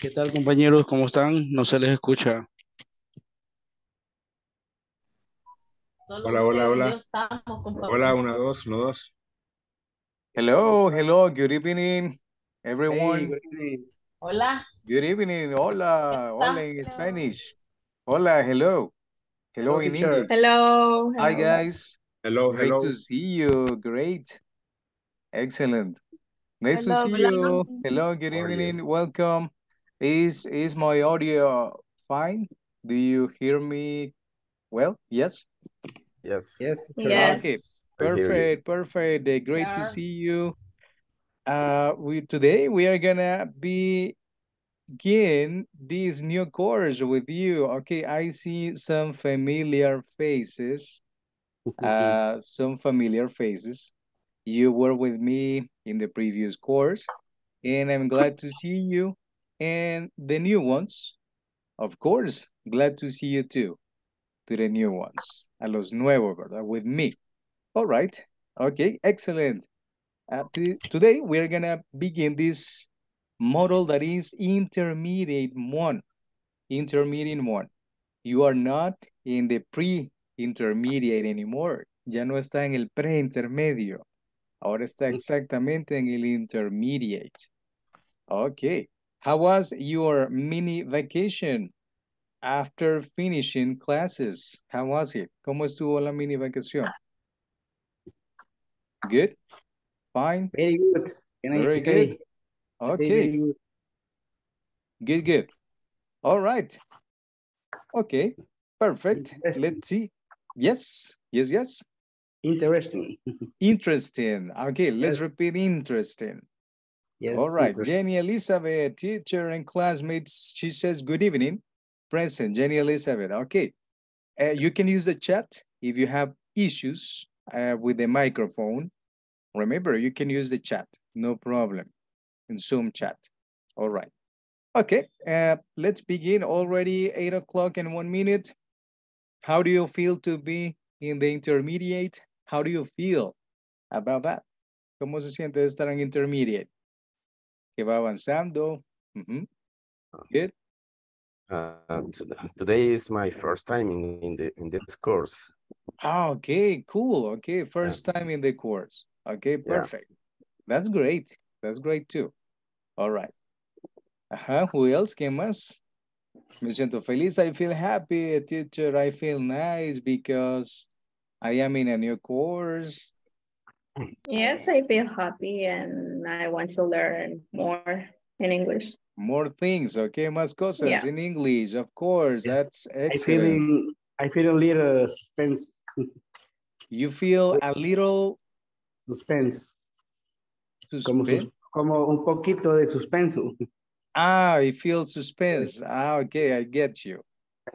¿Qué tal, compañeros? ¿Cómo están? No se les escucha. Solo Hola, hola, hola. estamos. Hola, una, dos, uno, dos. Hello, hello, good evening, Hey, everyone. good evening. Hola. Good evening, hola, ¿Cómo hola in Spanish. Hola, hello. Hello Hello, in. English. Hello. Hi, hello. guys. Hello, Great hello. to see you. Great. Excellent. Nice to Hello. see Hola. you. Hello, good evening. Welcome. Is is my audio fine? Do you hear me well? Yes? Yes. Yes, teacher. Okay. Yes. I hear you. Perfect, perfect. Great to see you. Uh, we today we are gonna begin this new course with you. Okay, I see some familiar faces. Uh, some familiar faces. You were with me in the previous course, and I'm glad to see you. And the new ones, of course, glad to see you too. To the new ones, a los nuevos, ¿verdad? With me. All right. Okay, excellent. Uh, today we're gonna begin this model that is intermediate one. Intermediate one. You are not in the pre-intermediate anymore. Ya no está en el pre-intermedio. Ahora está exactamente en el intermediate. Okay. How was your mini vacation after finishing classes? How was it? ¿Cómo estuvo la mini vacación? Good? Fine? Very good. Can Very say? good. Okay. good. Good, good. All right. Okay, perfect. Let's see. Yes, yes, yes. Interesting. Interesting. Okay, let's Yes. repeat interesting. Yes. All right. Jenny Elizabeth, teacher and classmates, she says good evening. Present, Jenny Elizabeth. Okay, uh, you can use the chat if you have issues uh, with the microphone. Remember, you can use the chat, no problem, in Zoom chat. All right. Okay, uh, let's begin already eight o'clock and one minute. How do you feel to be in the intermediate? How do you feel about that? ¿Cómo se siente de estar en intermediate? Que va avanzando. Ujú. Good. Uh, today is my first time in, in the in this course. Ah, okay, cool. Okay, first time in the course. Okay, perfect. That's great. That's great too. All right. Ajá, who else? ¿Qué más? Me siento feliz. I feel happy, teacher. I feel nice because I am in a new course. Yes, I feel happy and I want to learn more in English. More things, okay? Más cosas Yeah. in English, of course. Yes. That's I excellent. feeling I feel a little suspense. You feel a little Suspense. Como, suspense. sus- como un poquito de suspenso. Ah, you feel suspense. Ah, okay, I get you.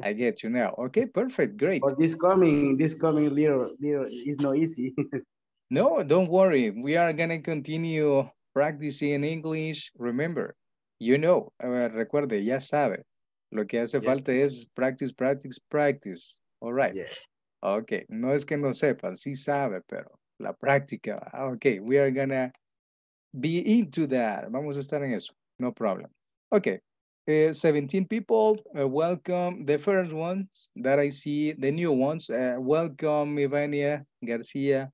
I get you now. Okay, perfect, great. Or this coming, this coming little, little is not easy. No, don't worry. We are gonna continue practicing English. Remember, you know, uh, recuerde, ya sabe. Lo que hace Yes. falta es practice, practice, practice. All right. yes. Okay, no es que no sepa, sí sabe, pero la práctica. ah, Okay, we are gonna be into that. Vamos a estar en eso. No problem. Okay. Uh, 17 people, uh, welcome. The first ones that I see, the new ones, uh, welcome Ivania Garcia.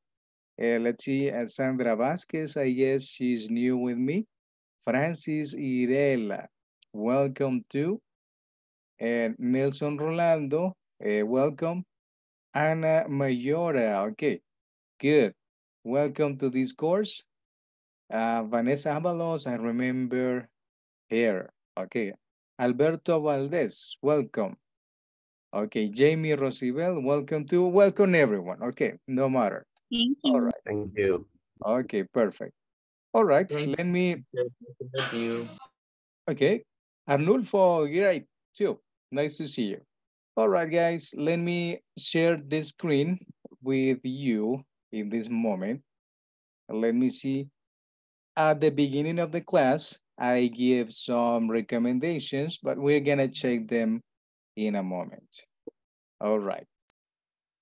Uh, let's see, uh, Sandra Vasquez, I guess she's new with me. Francis Irela, welcome to. And Nelson Rolando, uh, welcome. Ana Mayora, okay, good. Welcome to this course. Uh, Vanessa Avalos, I remember here. Okay. Alberto Valdez, welcome. Okay, Jamie Rosibel, welcome to, welcome everyone. Okay, no matter. Thank All right. Thank you. Okay, perfect. All right, Thank let me, Thank you. okay. Arnulfo, great too. Nice to see you. All right, guys, let me share the screen with you in this moment. Let me see. At the beginning of the class, I give some recommendations, but we're gonna check them in a moment. All right.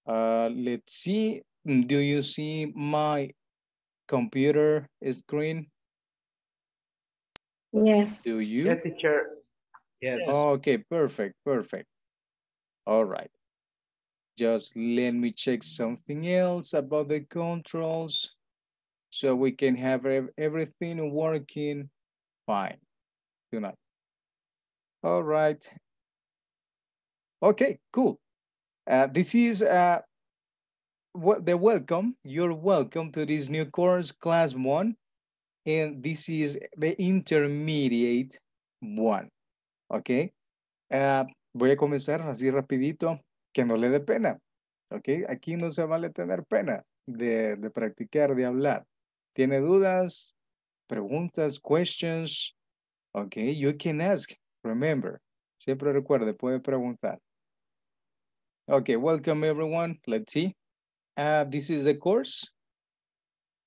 Uh, let's see. Mm, Do you see my computer screen? Yes. Do you? Yes, teacher. Yes. Okay, perfect, perfect. All right. Just let me check something else about the controls so we can have everything working fine tonight. All right. Okay, cool. Uh, this is uh, what the welcome. You're welcome to this new course, class one. And this is the intermediate one. Ok. Ah, voy a comenzar así rapidito, que no le dé pena. Ok. Aquí no se vale tener pena de, practicar, de hablar. ¿Tiene dudas? Preguntas, questions? Ok. You can ask. Remember. Siempre recuerde, puede preguntar. Okay, welcome everyone. Let's see. Uh, this is the course.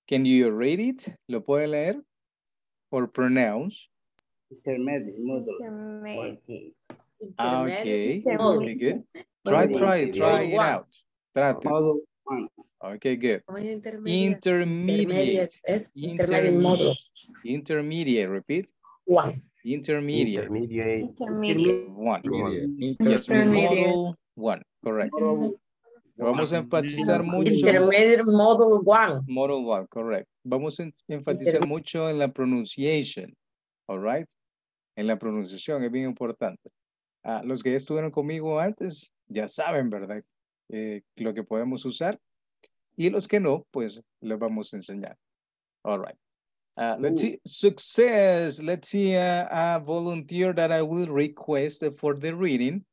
Can you read it? ¿Lo puede leer? Or pronounce? Intermediate, model. Intermediate. Ah, Okay, Intermediate. okay, good. Try, try, try it out. Trate. Okay, good. Intermediate? Intermediate. intermediate Intermediate. model. Intermediate, repeat. One. Intermediate. Intermediate. Intermediate. One. Intermediate. Yes, Intermediate. model one, correct. Model Vamos a enfatizar mucho. Intermediate model one. Model one, correct. Vamos a en- enfatizar mucho en la pronunciation, all right? En la pronunciación, es bien importante. Ah, los que ya estuvieron conmigo antes, ya saben, ¿verdad? Eh, lo que podemos usar. Y los que no, pues les vamos a enseñar. All right. Uh, let's see, success. Let's see a, a volunteer that I will request for the reading.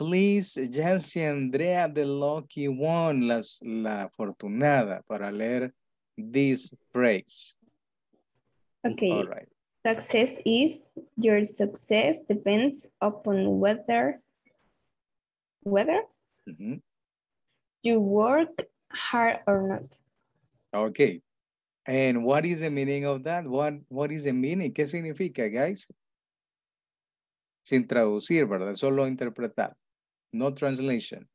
Please, Yancy Andrea, the lucky one, las, la afortunada para leer this phrase. Okay. All right. Success is your success depends upon whether whether Mhm. you work hard or not. Okay. And what is the meaning of that? What, what is the meaning? ¿Qué significa, guys? Sin traducir, ¿verdad? Solo interpretar. No translation.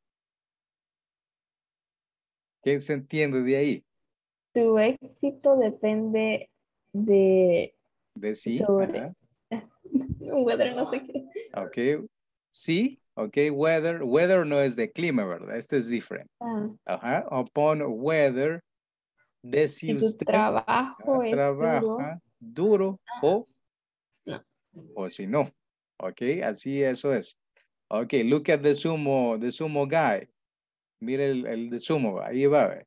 ¿Qué se entiende de ahí? Tu éxito depende de De sí. Sobre. ajá. whether no sé qué. Ok. Sí, ok. Weather. Weather no es de clima, ¿verdad? Este es diferente. Ah, Ajá. Upon weather. De si si usted trabajo es duro, trabaja duro o, o si no. Ok, así eso es. Ok, look at the sumo, the sumo guy. Mire el, el sumo, ahí va, ve.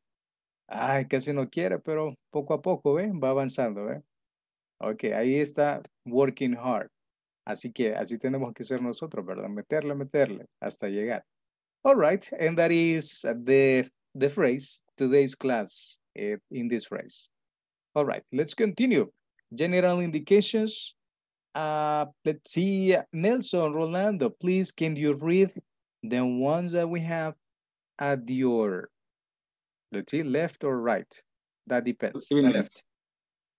Ay, casi no quiere, pero poco a poco, ve, va avanzando, ve. Ok, ahí está working hard. Así que así tenemos que ser nosotros, ¿verdad? Meterle, meterle hasta llegar. All right, and that is the, the phrase, today's class eh, in this phrase. All right, let's continue. General indications. Uh, let's see, Nelson, Rolando, please, can you read the ones that we have at your, let's see, left or right? That depends. Good evening.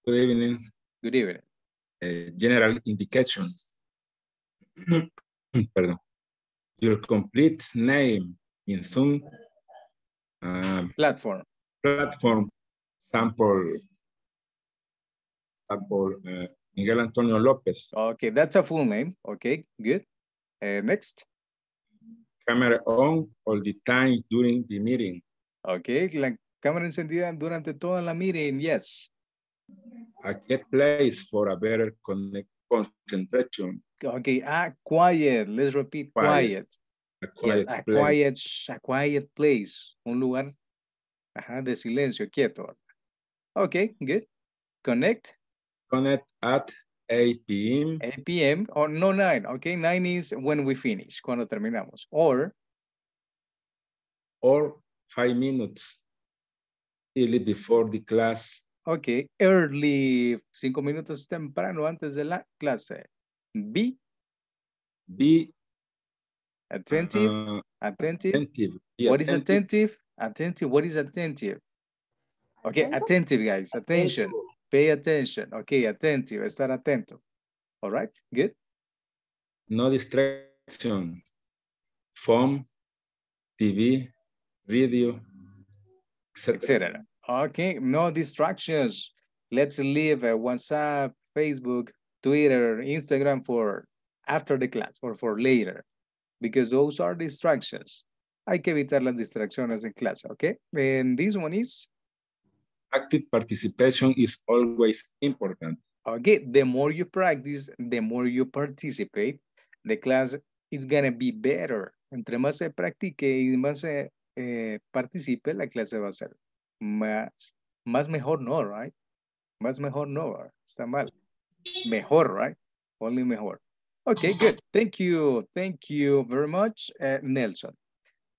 Good evening. Good evening. Uh, general indications. Pardon. Your complete name in Zoom um, Platform. platform sample sample uh, Miguel Antonio Lopez. Okay, that's a full name. Okay, good. Uh, next. Camera on all the time during the meeting. Okay, la cámara encendida durante toda la meeting. Yes. A quiet place for a better connect, concentration. Okay, ah, quiet. Let's repeat quiet. Quiet. A Yes, quiet a place. quiet, a quiet place. Un lugar ajá, de silencio, quieto. Okay, good. Connect, Connect at 8 p.m. 8 p.m. or no 9. Okay, 9 is when we finish, cuando terminamos. Or, or five minutes early before the class. okay, early, cinco minutos temprano antes de la clase. B. Be attentive, uh, attentive. attentive. Be What is attentive? Attentive, what is attentive? Okay, attentive, guys, attention. Pay attention. Okay, attentive, estar atento. All right, good. No distraction. Phone, TV, radio, etc. etc. Okay, no distractions. Let's leave uh, WhatsApp, Facebook, Twitter, Instagram for after the class or for later, because those are distractions. Hay que evitar las distracciones en clase, okay? And this one is, Active participation is always important. okay, the more you practice, the more you participate, the class is gonna be better. Entre más se practique y más se eh, participe, la clase va a ser más, más mejor no, right? Más mejor no, está mal. Mejor, right? Only mejor. Okay, good. Thank you. Thank you very much, uh, Nelson.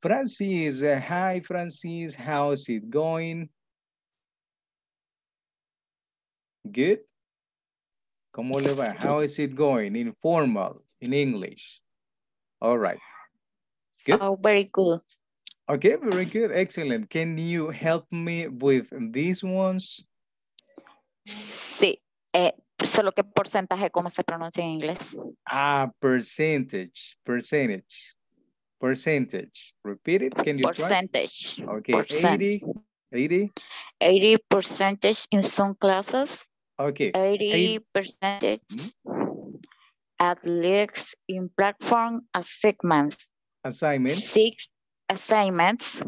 Francis, uh, hi, Francis. How's it going? Good. ¿Cómo le va? How is it going? Informal, in English. All right. Good. Oh, very good. Okay, very good. Excellent. Can you help me with these ones? Sí. Eh, solo que porcentaje, ¿cómo se pronuncia en inglés? Ah, percentage, percentage, percentage. Repeat it. Can you try? Percentage. Okay, percent. 80, 80. 80 percentage in some classes, Okay, 80 percentage at least in platform assignments, assignment. six assignments,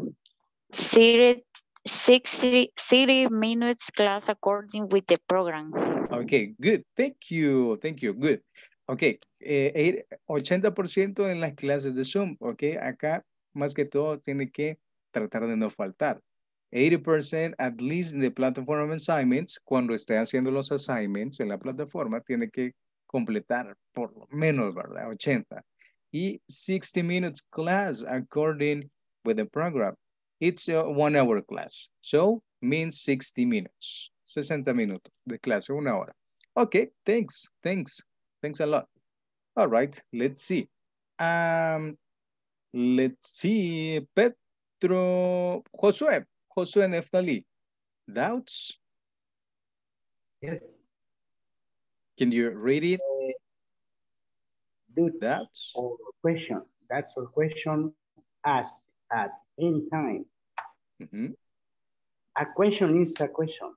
30, 60, 30 minutes class according with the program. Okay, good. Thank you. Thank you. Good. Okay, eh, eight- 80% en las clases de Zoom. Okay, acá más que todo tiene que tratar de no faltar. 80% at least in the platform of assignments. Cuando esté haciendo los assignments en la plataforma, tiene que completar por lo menos, ¿verdad? 80. Y 60 minutes class according with the program. It's a one hour class. So means 60 minutes. 60 minutos de clase, una hora. Okay, thanks, thanks, thanks a lot. All right, let's see. Um, let's see, Petro, Josué, Josué Neftali. Doubts? Yes. Can you read it? Do Doubts? or question. That's a question asked at any time. Mhm. A question is a question.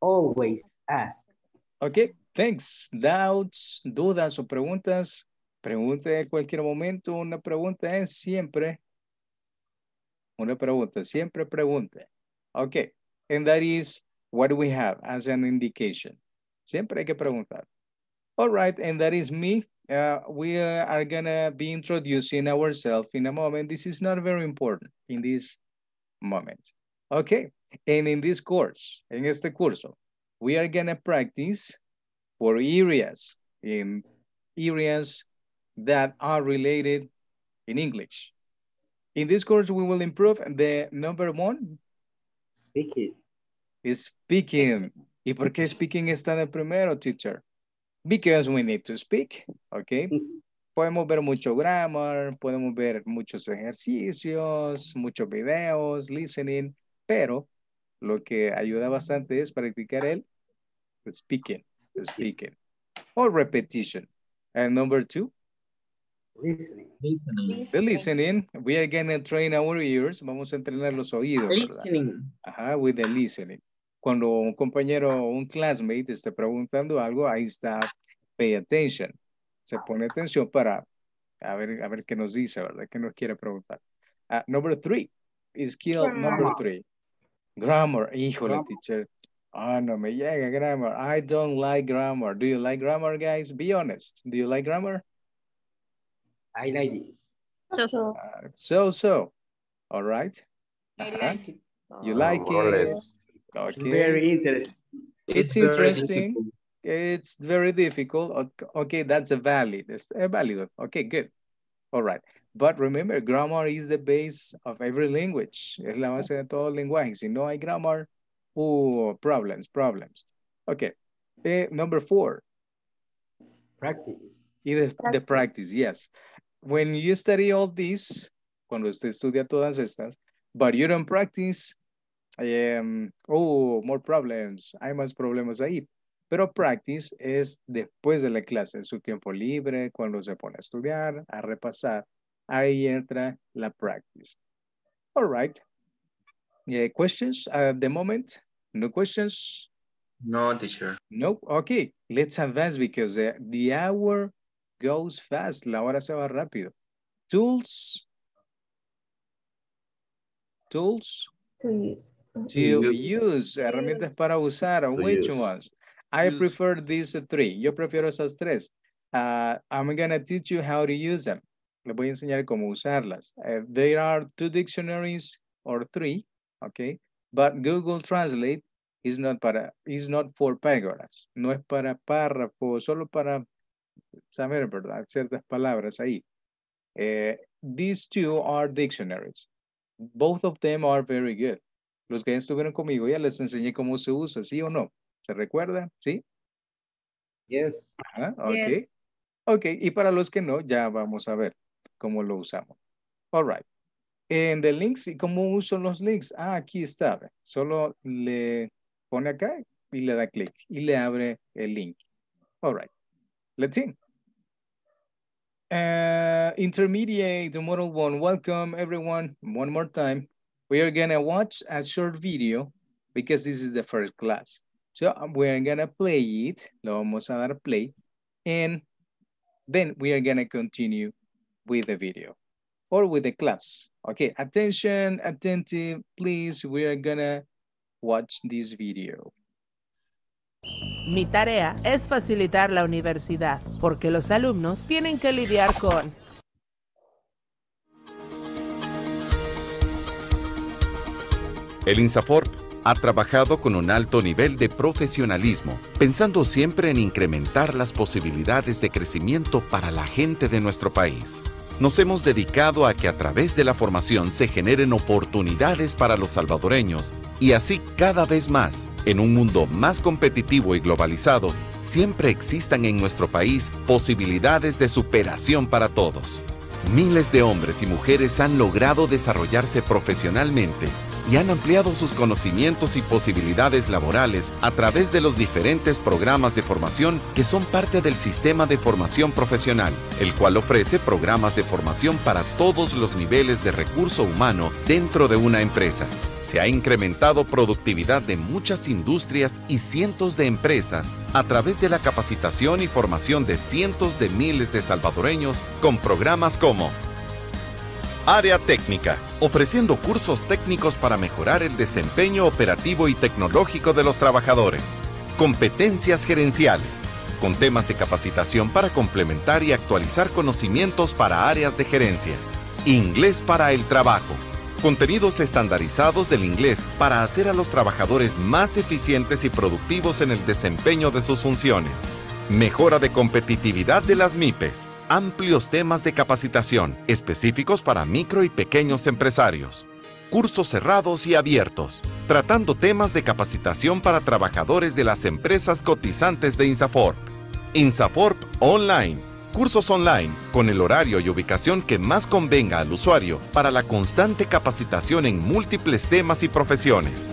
Always ask. Ok, thanks. Doubts, dudas o preguntas. Pregunte de cualquier momento. Una pregunta es siempre. Una pregunta, siempre pregunte. Ok, and that is what we have as an indication. Siempre hay que preguntar. All right, and that is me. Uh, we uh, are gonna be introducing ourselves in a moment. This is not very important in this moment. Okay, and in this course, en este curso, we are gonna practice for areas, in areas that are related in English. In this course, we will improve the number one Speaking. is speaking. ¿Y por qué speaking está de primero, teacher? Because we need to speak, okay? Podemos ver mucho grammar, podemos ver muchos ejercicios, muchos videos, listening, pero lo que ayuda bastante es practicar el speaking, speaking, or repetition. And number two, Listening. the listening, we are gonna train our ears, vamos a entrenar los oídos, ¿verdad? Listening. Ajá, with the listening. Cuando un compañero, un classmate esté preguntando algo, ahí está, pay attention. Se pone atención para a ver, a ver qué nos dice, ¿verdad? ¿Qué nos quiere preguntar? Ah, number three, skill number three. Grammar, híjole, Grammar. teacher. Ah, no me llega grammar. I don't like grammar. Do you like grammar, guys? Be honest. Do you like grammar? I like it. So, Uh, so, so. All right. I like it. You like More or it? less. It's very interesting. It's very interesting. difficult. It's very difficult. Ok- Okay, that's a valid. It's a valid. Okay, good. All right. But remember, grammar is the base of every language. Es la base de todo lenguaje. Si no hay grammar, oh, problems, problems. Okay. Eh, number four, Practice. y the, the Practice. practice, yes. When you study all these, cuando usted estudia todas estas, but you don't practice, um, oh, more problems, hay más problemas ahí. Pero practice es después de la clase, en su tiempo libre, cuando se pone a estudiar, a repasar. Ahí entra la practice. All right. Yeah, questions at the moment? No questions? No, teacher. Nope. Okay, let's advance because uh, the hour goes fast. La hora se va rápido. Tools. Tools. To use. To use. Herramientas para usar. To Which use. ones? I Use. prefer these three. Yo prefiero esas tres. Uh, I'm gonna teach you how to use them. Les voy a enseñar cómo usarlas. Uh, there are two dictionaries or three, okay? But Google Translate is not para, is not for paragraphs. No es para párrafos, solo para saber, ¿verdad? Ciertas palabras ahí. Eh, these two are dictionaries. Both of them are very good. Los que ya estuvieron conmigo ya les enseñé cómo se usa, ¿sí o no? ¿Se recuerda? ¿Sí? Yes. Ajá, ok. Yes. Ok, y para los que no, ya vamos a ver cómo lo usamos. All right. En the links, ¿y cómo uso los links? Ah, aquí está. Solo le pone acá y le da clic y le abre el link. All right. Let's see. Uh, intermediate the model one. Welcome everyone. One more time. We are gonna watch a short video because this is the first class. So uh, we're gonna play it. Lo vamos a dar play. And then we are gonna continue with the video or with the class. Okay, attention, attentive, please. We are gonna watch this video. Mi tarea es facilitar la universidad, porque los alumnos tienen que lidiar con El INSAFORP ha trabajado con un alto nivel de profesionalismo, pensando siempre en incrementar las posibilidades de crecimiento para la gente de nuestro país. Nos hemos dedicado a que a través de la formación se generen oportunidades para los salvadoreños y así cada vez más, en un mundo más competitivo y globalizado, siempre existan en nuestro país posibilidades de superación para todos. Miles de hombres y mujeres han logrado desarrollarse profesionalmente y han ampliado sus conocimientos y posibilidades laborales a través de los diferentes programas de formación que son parte del sistema de formación profesional, el cual ofrece programas de formación para todos los niveles de recurso humano dentro de una empresa. Se ha incrementado productividad de muchas industrias y cientos de empresas a través de la capacitación y formación de cientos de miles de salvadoreños con programas como Área técnica, ofreciendo cursos técnicos para mejorar el desempeño operativo y tecnológico de los trabajadores. Competencias gerenciales, con temas de capacitación para complementar y actualizar conocimientos para áreas de gerencia. Inglés para el trabajo. Contenidos estandarizados del inglés para hacer a los trabajadores más eficientes y productivos en el desempeño de sus funciones. Mejora de competitividad de las MIPES. Amplios temas de capacitación específicos para micro y pequeños empresarios. Cursos cerrados y abiertos, tratando temas de capacitación para trabajadores de las empresas cotizantes de INSAFORP. INSAFORP Online. Cursos online con el horario y ubicación que más convenga al usuario para la constante capacitación en múltiples temas y profesiones.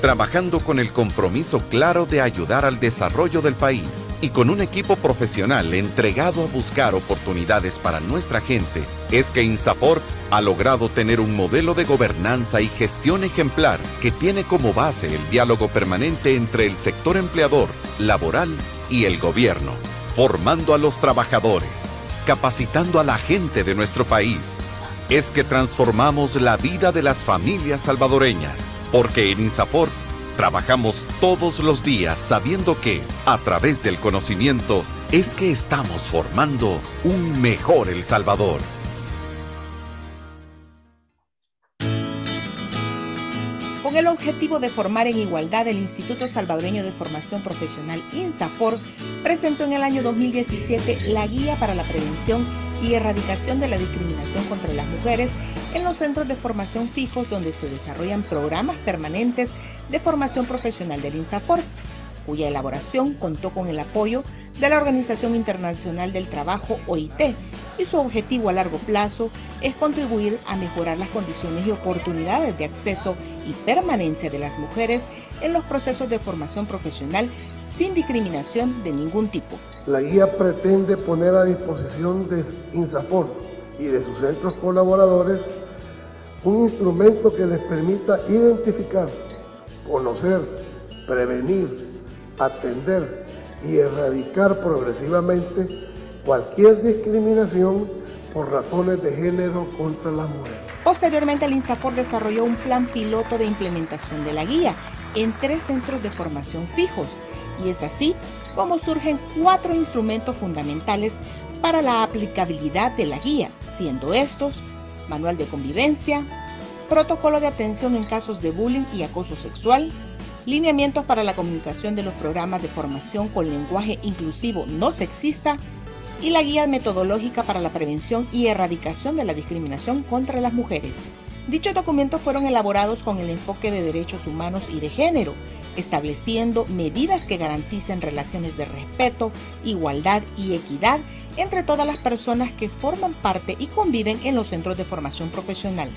Trabajando con el compromiso claro de ayudar al desarrollo del país y con un equipo profesional entregado a buscar oportunidades para nuestra gente, es que INSAFORP ha logrado tener un modelo de gobernanza y gestión ejemplar que tiene como base el diálogo permanente entre el sector empleador, laboral y el gobierno, formando a los trabajadores, capacitando a la gente de nuestro país. Es que transformamos la vida de las familias salvadoreñas porque en INSAFORP trabajamos todos los días sabiendo que, a través del conocimiento, es que estamos formando un mejor El Salvador. Objetivo de formar en igualdad, el Instituto Salvadoreño de Formación Profesional INSAFOR presentó en el año 2017 la Guía para la Prevención y Erradicación de la Discriminación contra las Mujeres en los centros de formación fijos donde se desarrollan programas permanentes de formación profesional del INSAFOR, cuya elaboración contó con el apoyo de la Organización Internacional del Trabajo, OIT, y su objetivo a largo plazo es contribuir a mejorar las condiciones y oportunidades de acceso y permanencia de las mujeres en los procesos de formación profesional sin discriminación de ningún tipo. La guía pretende poner a disposición de INSAFOR y de sus centros colaboradores un instrumento que les permita identificar, conocer, prevenir, atender y erradicar progresivamente cualquier discriminación por razones de género contra las mujeres. Posteriormente, el INSAFOR desarrolló un plan piloto de implementación de la guía en tres centros de formación fijos. Y es así como surgen cuatro instrumentos fundamentales para la aplicabilidad de la guía, siendo estos manual de convivencia, protocolo de atención en casos de bullying y acoso sexual, lineamientos para la comunicación de los programas de formación con lenguaje inclusivo no sexista y la guía metodológica para la prevención y erradicación de la discriminación contra las mujeres. Dichos documentos fueron elaborados con el enfoque de derechos humanos y de género, estableciendo medidas que garanticen relaciones de respeto, igualdad y equidad entre todas las personas que forman parte y conviven en los centros de formación profesional.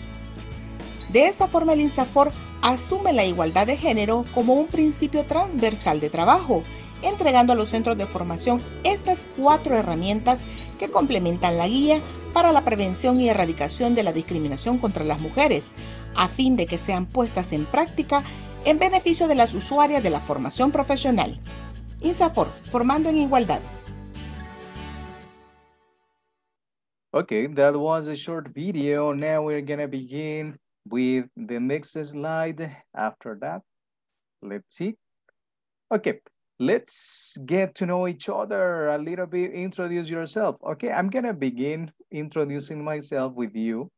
De esta forma, el INSAFOR asume la igualdad de género como un principio transversal de trabajo, entregando a los centros de formación estas cuatro herramientas que complementan la guía para la prevención y erradicación de la discriminación contra las mujeres, a fin de que sean puestas en práctica en beneficio de las usuarias de la formación profesional. INSAFOR, formando en igualdad. Okay, that was a short video. Now we're gonna begin with the next slide after that. Let's see. Okay, let's get to know each other a little bit. Introduce yourself. Okay, I'm gonna begin introducing myself with you.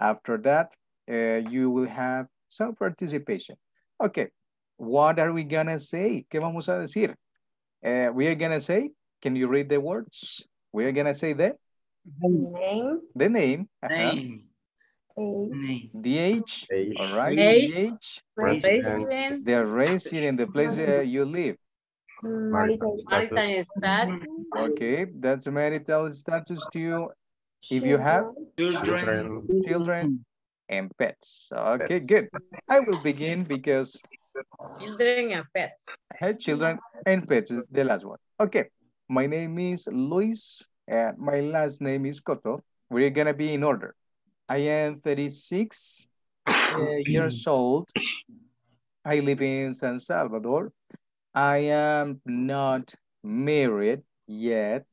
After that, uh, you will have some participation. Okay, what are we gonna say? ¿Qué vamos a decir? Uh, we are gonna say, can you read the words? We are gonna say the Name. the name. uh-huh. Name. Age. The age, Age. all right? Age. The age, Resident. the resident, the place uh, you live. Marital Maritime status. Okay, that's marital status to you. If you have Children. children and pets. Okay, good. I will begin because Children and pets. I had children and pets, the last one. Okay, my name is Luis, and my last name is Coto. We're gonna be in order. I am 36 uh, years old. I live in San Salvador. I am not married yet,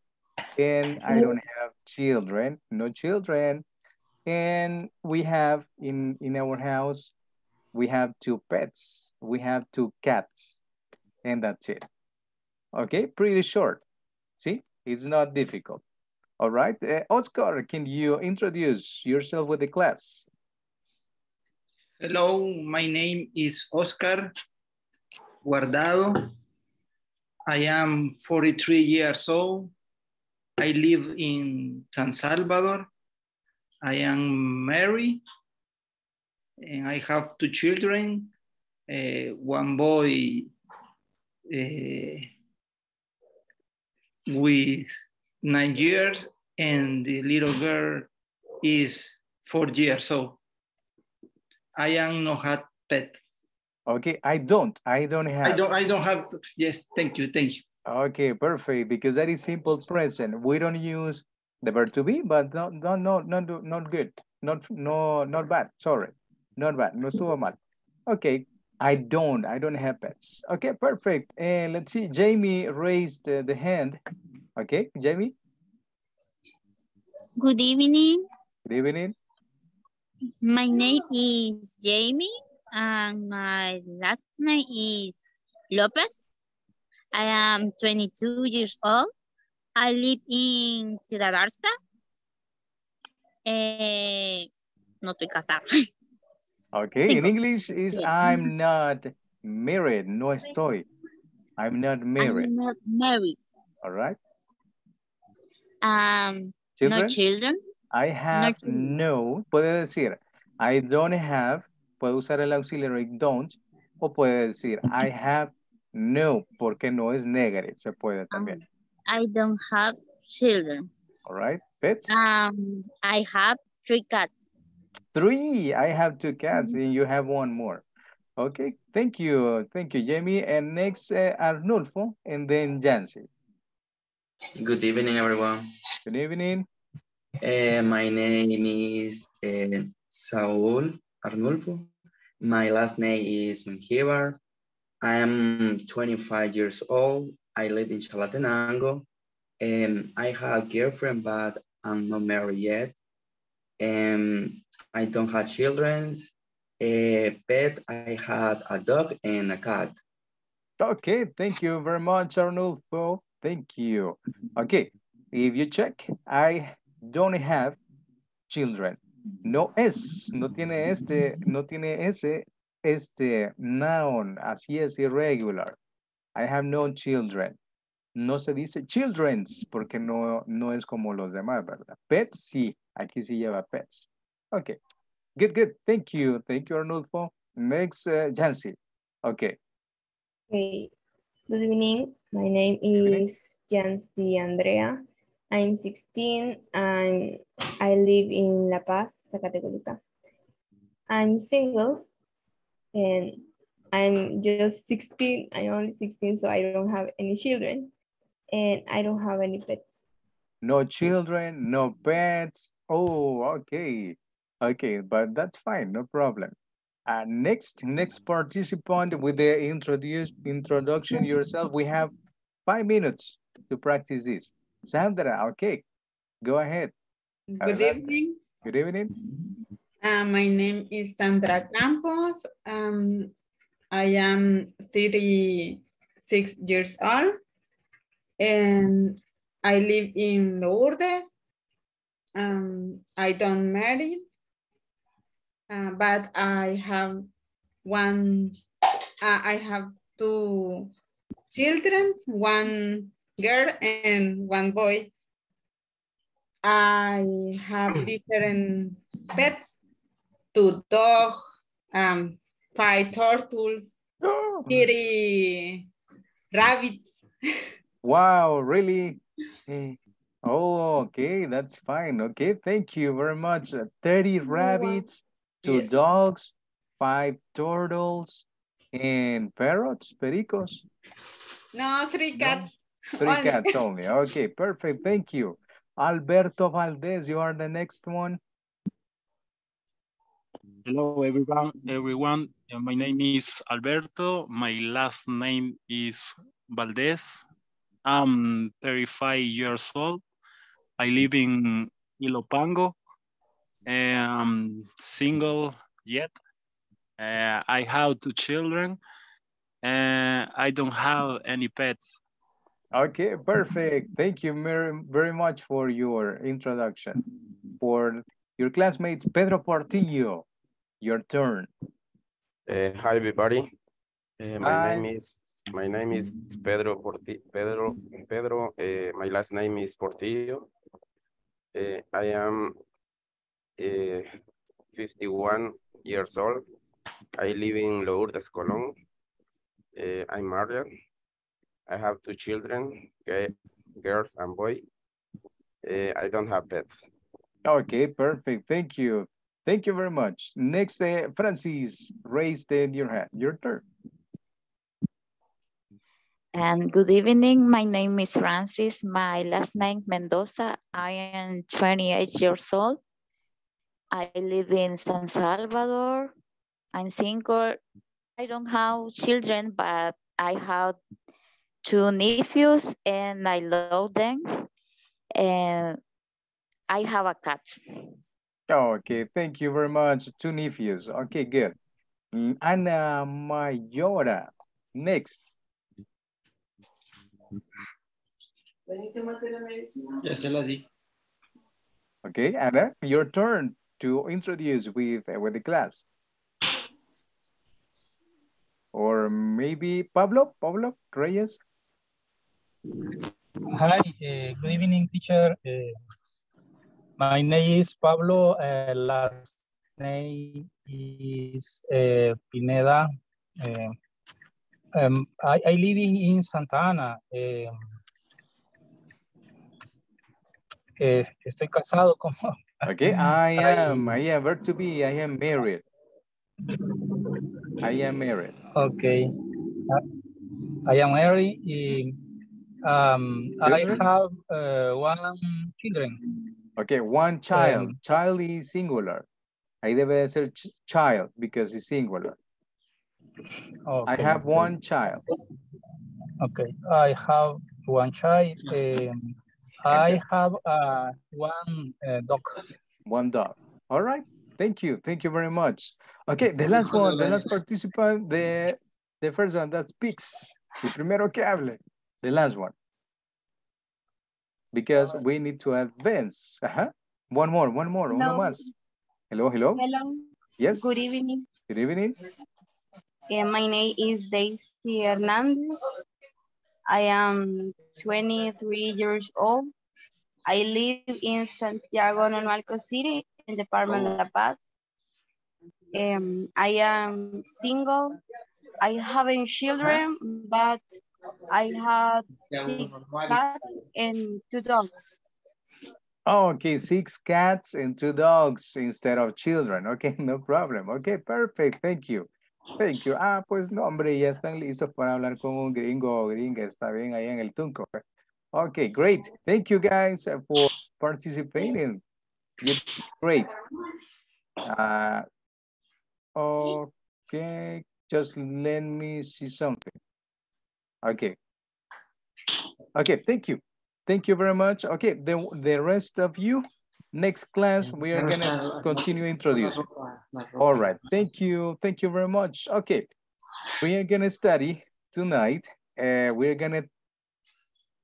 and I don't have children, no children. And we have in, in our house, we have two pets. We have two cats, and that's it. Okay, pretty short. See, it's not difficult. All right, uh, Oscar, can you introduce yourself with the class? Hello, my name is Oscar Guardado. I am 43 years old. I live in San Salvador. I am married and I have two children, uh, one boy uh, with nine years and the little girl is four years old. I am not have pet. Okay, I don't, I don't have. I don't I don't have yes, thank you, thank you. Okay, perfect, because that is simple present. We don't use the verb to be, but no, no, no, not, not good, not, no, not bad, sorry, not bad, no estuvo mal. Okay, I don't, I don't have pets. Okay, perfect. And let's see, Jamie raised uh, the hand. Okay, Jamie, Good evening. good evening. My name is Jamie and my last name is Lopez. I am 22 years old. I live in Ciudad Arce. Eh, no estoy casada. Okay, in English is Yeah. I'm not married, no estoy. I'm not married, I'm not married. all right? Um, Children? no children. I have children. no, puede decir I don't have, puede usar el auxiliary don't, o puede decir I have no, porque no es negative, se puede también. I don't have children. All right, pets? Um, I have three cats. Three, I have two cats and you have one more. Okay, thank you, thank you, Jamie. And next, uh, Arnulfo, and then Jancy. Good evening, everyone. Good evening. Uh, my name is uh, Saul Arnulfo. My last name is Menjivar. I am 25 years old. I live in Chalatenango. Um, I have a girlfriend, but I'm not married yet. Um, I don't have children. A pet, I had a dog and a cat. Okay, thank you very much, Arnulfo. Thank you. Okay, if you check, I don't have children. No es, no tiene este, no tiene ese, este noun, así es irregular. I have no children. No se dice children's porque no, no es como los demás, ¿verdad? Pets, sí, aquí sí lleva pets. Okay, good, good. Thank you. Thank you, Arnulfo. Next, uh, Jancy. Okay. Hey, good evening. My name is Jancy Andrea. I'm 16 and I live in La Paz, Zacatecoluca. I'm single and I'm just 16. I'm only 16, so I don't have any children and I don't have any pets. No children, no pets. Oh, okay. Okay, but that's fine, no problem. Uh, next, next participant with the introduce introduction yourself. We have five minutes to practice this. Sandra, okay, go ahead. Good evening. Good evening. Uh, my name is Sandra Campos. Um, I am 36 years old and I live in Lourdes. Um, I don't marry, uh, but I have one, uh, I have two children, one girl and one boy. I have different pets, two dog, um, five turtles, three rabbits. Wow, really? Eh, Oh, okay, that's fine. Okay, thank you very much. Uh, 30 rabbits, two Yes. dogs, five turtles, and parrots, pericos. No, three cats. Three Only. cats only. Okay, perfect. Thank you. Alberto Valdez, you are the next one. Hello, everyone. Everyone, my name is Alberto. My last name is Valdez. I'm 35 years old. I live in Ilopango. I'm single yet. Uh, I have two children. Uh, I don't have any pets. Okay, perfect. Thank you very, very much for your introduction. For your classmates, Pedro Portillo, your turn. Uh, hi, everybody. Uh, my Hi. name is my name is Pedro Portillo. Pedro Pedro. Uh, my last name is Portillo. Uh, I am uh, 51 years old. I live in Lourdes, Colón. Uh, I'm married. I have two children, okay, girls and boy. Uh, I don't have pets. Okay, perfect. Thank you. Thank you very much. Next, uh, Francis, raise the, your hand. Your turn. And good evening. My name is Francis. My last name Mendoza. I am 28 years old. I live in San Salvador. I'm single. I don't have children, but I have two nephews and I love them. And I have a cat. Okay, thank you very much. Two nephews. Okay, good. Ana Mayora, next. Ya se la di. Okay, Ana, your turn to introduce with, with the class. Or maybe Pablo, Pablo Reyes. Hi, uh, good evening, teacher. Uh, my name is Pablo. Uh, last name is Pineda. Um, I, I live in, in Santa Ana. Um, eh, estoy casado como. Okay, I am, I am, to be, I am married. I am married. Okay. Uh, I am married. Um, I have uh, one children. Okay, one child. Um, child is singular. Ahí debe de ser ch- child because it's singular. Okay, I have okay. one child. Okay, I have one child. Um, I have uh, one uh, dog. One dog. All right. Thank you. Thank you very much. Okay, the last one, the last participant, the, the first one that speaks. El primero que hable. The last one. Because we need to advance. Ajá. One more, one more, uno Hello. más. Hello, hello. Hello. Yes. Good evening. Good evening. Uh, my name is Daisy Hernandez. I am 23 years old. I live in Santiago, Nonualco City, in the department of La Paz. Um, I am single. I haven't children, but I have six cats and two dogs. Oh, okay, six cats and two dogs instead of children. Okay, no problem. Okay, perfect. Thank you. Thank you. Ah, pues no, hombre, ya están listos para hablar con un gringo o gringa. Está bien ahí en el Tunco. Okay, great. Thank you guys for participating. You great. Uh, okay, just let me see something. Okay. Okay, thank you. Thank you very much. Okay, the, the rest of you, next class, we are gonna continue introducing. All right, thank you. Thank you very much. Okay, we are gonna study tonight. Uh, we're gonna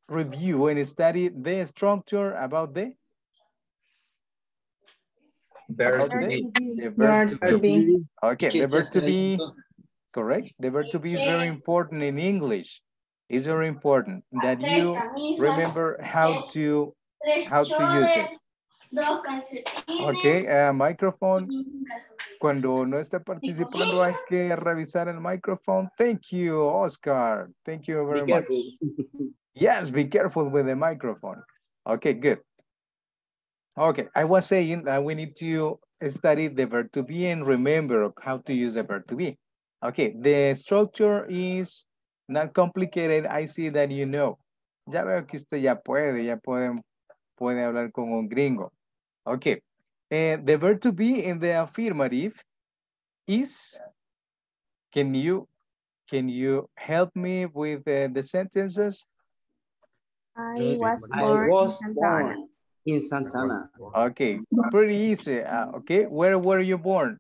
review and study the structure about the Verb to be. the Verb verb to be. Okay, the Keep verb to be, correct? The verb to be is very important in English. It's very important that you remember how to how to use it. Okay, uh, microphone. Cuando no está participando hay que revisar el microphone. Thank you, Oscar. Thank you very much. Yes, be careful with the microphone. Okay, good. Okay, I was saying that we need to study the verb to be and remember how to use the verb to be. Okay, the structure is not complicated. I see that you know. Ya veo que usted ya puede, ya puede, puede hablar con un gringo. Okay, eh, the verb to be in the affirmative is, can you, can you help me with uh, the sentences? I was I born was in Santa Ana. born in Santana. Okay, pretty easy. Uh, okay, where were you born?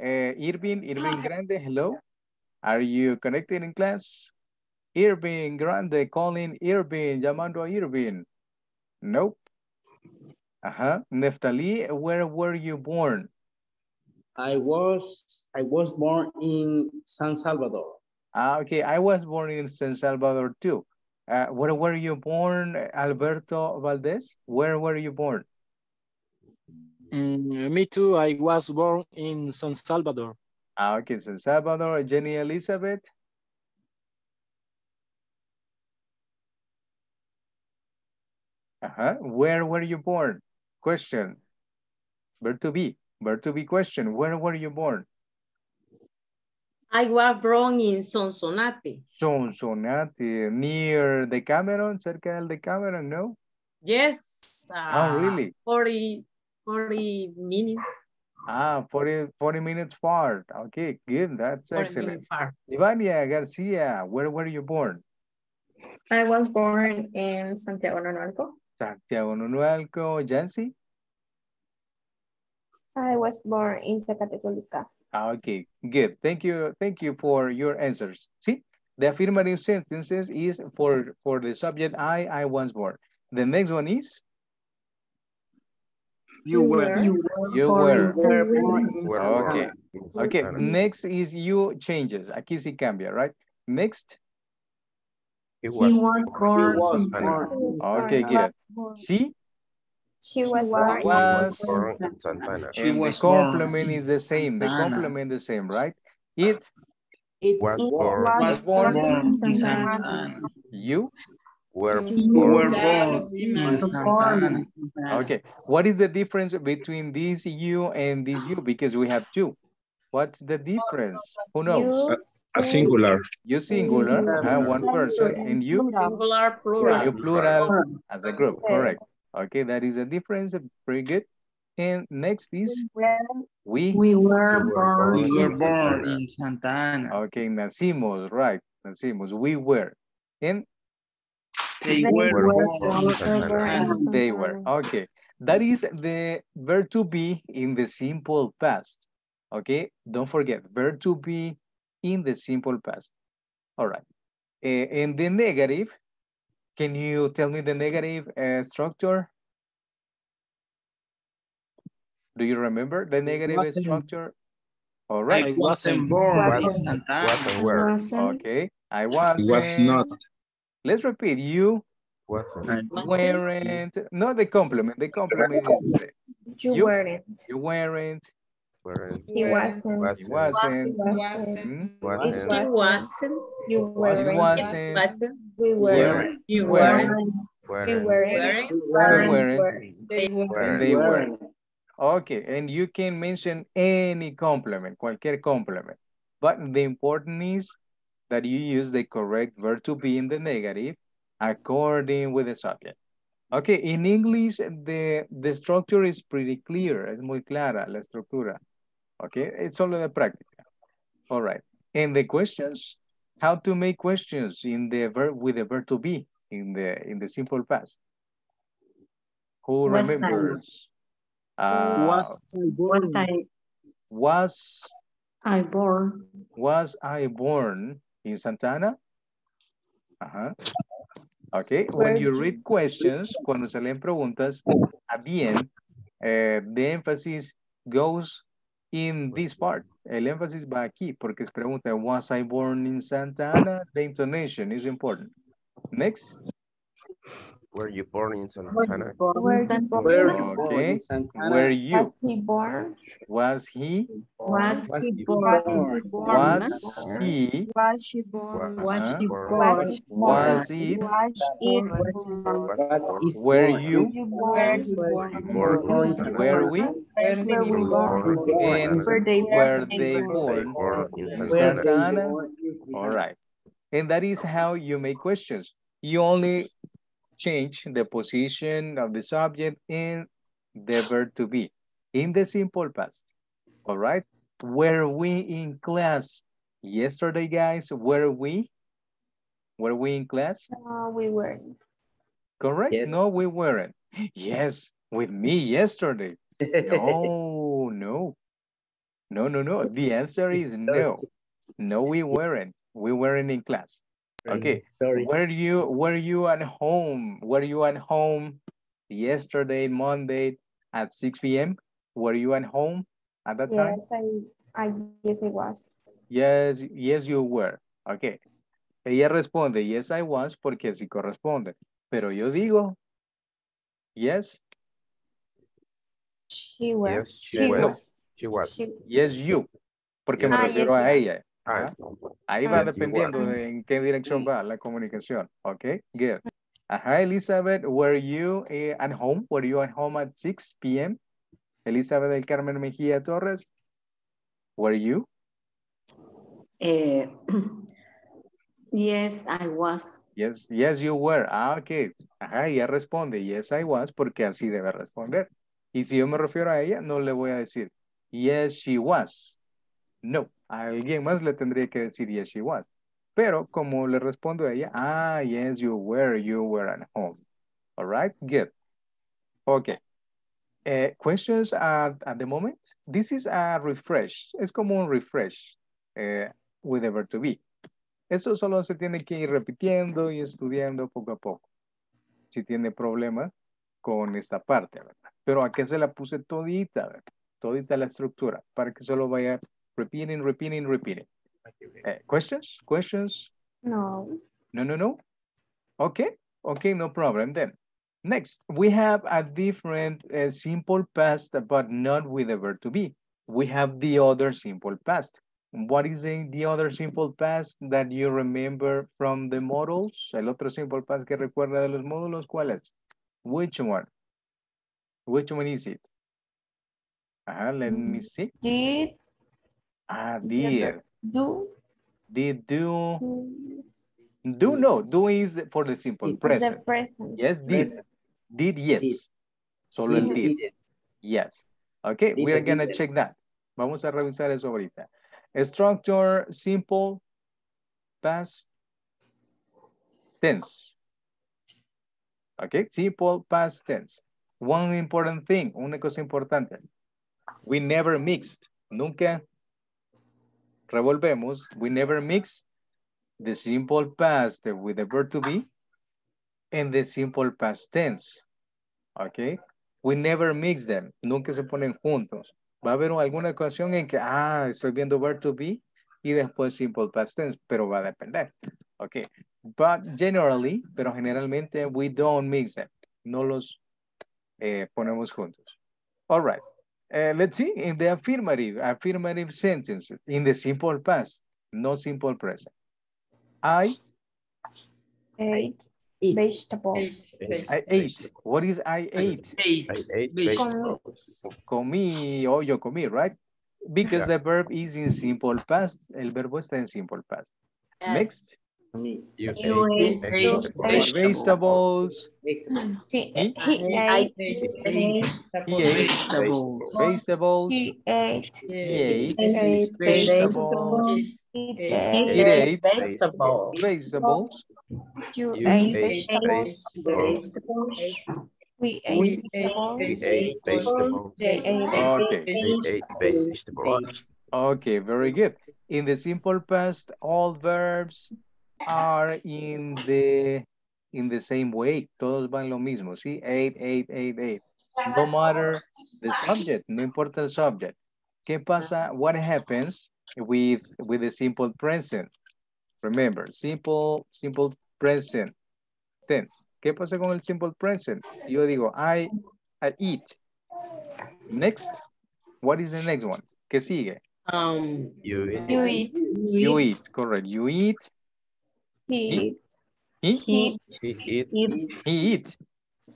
Uh, Irving, Irving Grande, hello. Are you connected in class? Irving Grande, calling Irving, llamando a Irving. Nope. Uh-huh. Neftali, where were you born? I was I was born in San Salvador. Ah, okay, I was born in San Salvador too. Uh, where were you born, Alberto Valdez? Where were you born? Mm, me too. I was born in San Salvador. Ah, okay, San Salvador. Jenny Elizabeth? Uh-huh. Where were you born? Question. Verb to be. Verb to be question. Where were you born? I was born in Sonsonate. Sonsonate. Near the Cameron, cerca del Decameron, no? Yes. Oh, uh, really? 40, 40 minutes. Ah, 40, 40 minutes far. Okay, good. That's excellent. minutes. Ivania Garcia, where were you born? I was born in Santiago Nonualco. Santiago Nonualco, Jancy? I was born in Zacatecoluca. Okay, good. Thank you. Thank you for your answers. See, the affirmative sentences is for, for the subject I, I was born. The next one is? You were. You were. Were Okay. born in Okay, next is you changes. Aquí sí cambia, right? Next. He was, born was in Santana. born. Okay, good. She She was She born was was, born in Santana. and the was born complement is the same. The Santana. complement the same, right? It It's Was It born, was was born. born in Santana. Santa You. were You were born, born in Santa Okay. What is the difference between this you and this you? Because we have two. What's the difference? Who knows? A, a singular. You singular, uh, one person, and you Singular, plural. you plural as a group. Correct. Okay, that is a difference. Pretty good. And next is we. We were born We were in born Santa Ana. in Santa Ana. Okay, nacimos, right? Nacimos. We were. And They They were were born born in in Santa Santa Ana. Ana. They were. Okay. That is the verb to be in the simple past. Okay. Don't forget, verb to be in the simple past. All right. Eh, in the negative, can you tell me the negative uh, structure? Do you remember the negative wasn't- structure? All right. I wasn't born in Was- Santa wasn't Ana. where. Okay. I It was. was not. Let's repeat. You Wasn't. weren't. No, the compliment. The compliment is the same. You, You- weren't. You weren't. Weren't. He wasn't. You wasn't. He mm, Wasn't. He wasn't. You You weren't. wasn't. Wasn't. We weren't. weren't. You weren't. weren't. We Weren't. weren't. Weren't. weren't. They Weren't. Okay, and you can mention any complement, cualquier complement. But the important is that you use the correct verb to be in the negative according with the subject. Okay, in English, the, the structure is pretty clear, es muy clara la estructura. Okay, es solo de practice. All right, and the questions, how to make questions in the verb with the verb to be in the in the simple past. Who Was I- remembers? Uh, Was Was I, was I born? was I born in Santana? Ajá. Okay, when you read questions, cuando se leen preguntas, a bien, eh, the emphasis goes in this part. El énfasis va aquí, porque es pregunta, was I born in Santa Ana? The intonation is important. Next. Were you born in Santa Ana? Were you born? Okay, were you? Was he born? Was he? Was Was he he born? Was he? Was she born? Was Uh-huh. she born? Was it? Was it Was it? Were you? Were you born? Born in Santa Were we? Were we born? Born And Were they born? they born Born in in Santa Ana? All right. And that is how you make questions. You only change the position of the subject in the verb to be in the simple past. All right. Were we in class yesterday, guys? Were we? Were we in class? No, we weren't. Correct? Yes. No, we weren't. Yes, with me yesterday. No, no. No, no, no. The answer is no. No, we weren't. We weren't in class. Okay. Sorry. Were you were you at home? Were you at home yesterday, Monday at 6 p.m.? Were you at home at that time? Yes, I, I guess it was. Yes, yes, you were. Okay. Ella responde, yes, I was, porque sí corresponde. Pero yo digo, yes, She was. Yes, she She was. She was. She- yes, you. Porque me Ah, refiero yes, a you. ella. Ah. Ahí va dependiendo de en qué dirección va la comunicación. Ok, good. Ajá, Elizabeth, were you eh, at home? Were you at home at 6 p.m.? Elizabeth del Carmen Mejía Torres, were you? Eh, yes, I was. Yes, yes, you were. Ah, ok. Ajá, ella responde, yes, I was, porque así debe responder. Y si yo me refiero a ella, no le voy a decir, yes, she was. No, a alguien más le tendría que decir, yes, she was. Pero como le respondo a ella, ah, yes, you were, you were at home. All right, good. Okay. Eh, questions at, at the moment? This is a refresh. Es como un refresh eh, with the to be. Eso solo se tiene que ir repitiendo y estudiando poco a poco. Si tiene problema con esta parte, ¿verdad? Pero aquí se la puse todita, ¿verdad? Todita la estructura para que solo vaya repeating, repeating, repeating. Eh, questions? Questions? No. No, no, no. Okay, okay, no problem then. Next, we have a different uh, simple past, but not with the verb to be. We have the other simple past. What is the, the other simple past that you remember from the models? El otro simple past que recuerda de los módulos, ¿cuál es? Which one? Which one is it? Ajá, let me see. Did, Ah, did. do, Did do. do, no. Do is for the simple present. the present. Yes, did. Did, yes. Solo el did. Yes. Okay, Did we are gonna didn't. check that. Vamos a revisar eso ahorita. Structure, simple, past, tense. Okay, simple past tense. One important thing, una cosa importante. We never mixed. Nunca revolvemos. We never mix the simple past with the verb to be and the simple past tense. Okay. We never mix them. Nunca se ponen juntos. Va a haber alguna ocasión en que, ah, estoy viendo verb to be y después simple past tense, pero va a depender. Okay. But generally, pero generalmente, we don't mix them. No los eh, ponemos juntos. All right. Uh, let's see, in the affirmative, affirmative sentences, in the simple past, no simple present. I Ate vegetables. I ate. What is I ate? Eight. Eight vegetables. Comí, o yo comí, right? Because the verb is in simple past. El verbo está en simple past. Next. You You hmm? ate ate vegetables. Vegetables. She, He? he ate He ate vegetables. She ate He ate ate vegetables. It It ate ate vegetables. You You ate ate vegetables. We ate We vegetables. ate vegetables. They ate Okay. They ate vegetables. Okay, very good. In the simple past, all verbs are in the in the same way. Todos van lo mismo, ¿sí? Eight, eight, eight, eight. No matter the subject, no importa el subject. ¿Qué pasa? What happens with, with the simple present? Remember, simple, simple present tense. ¿Qué pasa con el simple present? Yo digo, I, I eat. Next, what is the next one? ¿Qué sigue? Um, You You ate. eat. You eat, correct. You eat. He He, He He eat. he eat.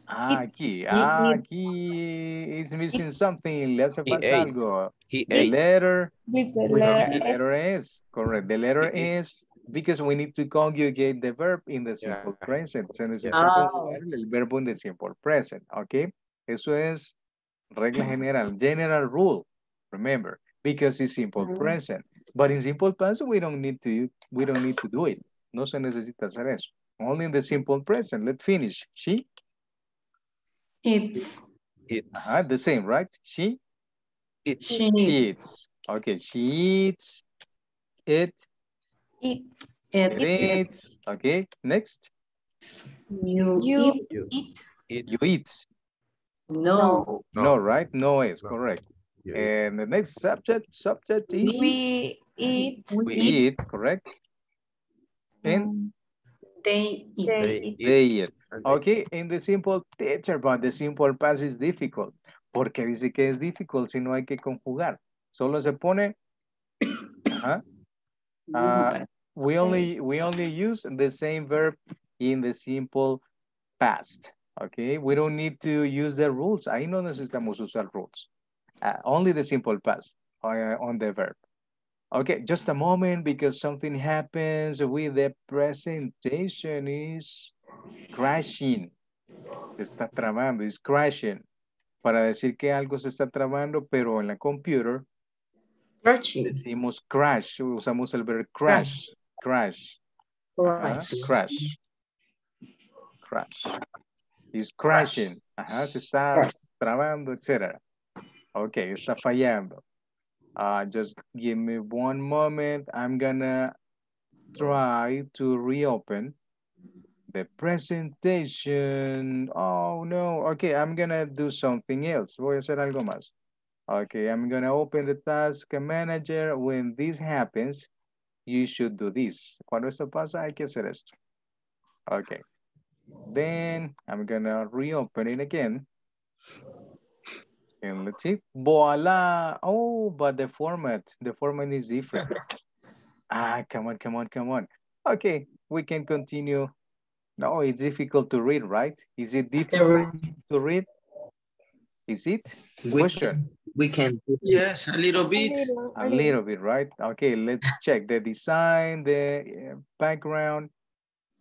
Ah, aquí, ah, aquí is missing something. Le hace falta algo. He The ate. letter, with the the letter letter S. is, correct. The letter is because we need to conjugate the verb in the simple Yeah. present. Se necesita Oh. conjugar el verbo en the simple present, ¿ok? Eso es regla general, general rule, remember, because it's simple present. But in simple past, we don't need to, we don't need to do it. No se necesita hacer eso. Only in the simple present. Let's finish. She, It, Eats. uh the same, right? She Eats. she, eats. Okay, she eats, it, It's it, it eats. Okay, next. you, you eat, You eat. eat. You eat. no, No, right? No is No. correct. You eat. And the next subject, subject is We eat. we eat, correct? And they eat. They They eat. they eat. eat. Okay, in the simple teacher, but the simple past is difficult. Porque dice que es difficult si no hay que conjugar. Solo se pone, ajá, ah, we only we only use the same verb in the simple past. Okay, we don't need to use the rules. Ahí no necesitamos usar rules. Uh, only the simple past uh, on the verb. Okay, just a moment because something happens with the presentation is crashing. Se está trabando, is crashing. Para decir que algo se está trabando, pero en la computer Crashing. decimos crash, usamos el verbo crash, crash, Ajá, Crash. crash, crash. Is crashing, ajá, se está trabando, etc. Ok, está fallando. Uh, just give me one moment. I'm gonna try to reopen the presentation. Oh no, okay, I'm gonna do something else. Voy a hacer algo más. Okay, I'm gonna open the task manager. When this happens, you should do this. Cuando esto pasa, hay que hacer esto. Okay. Then I'm gonna reopen it again. And let's see. Voila. Oh, but the format, the format is different. ah, come on, come on, come on. Okay, we can continue. No, it's difficult to read, right? Is it difficult to read? Is it? We Question. We can. Yes, a little bit. A little bit, right? Okay, let's check the design, the uh, background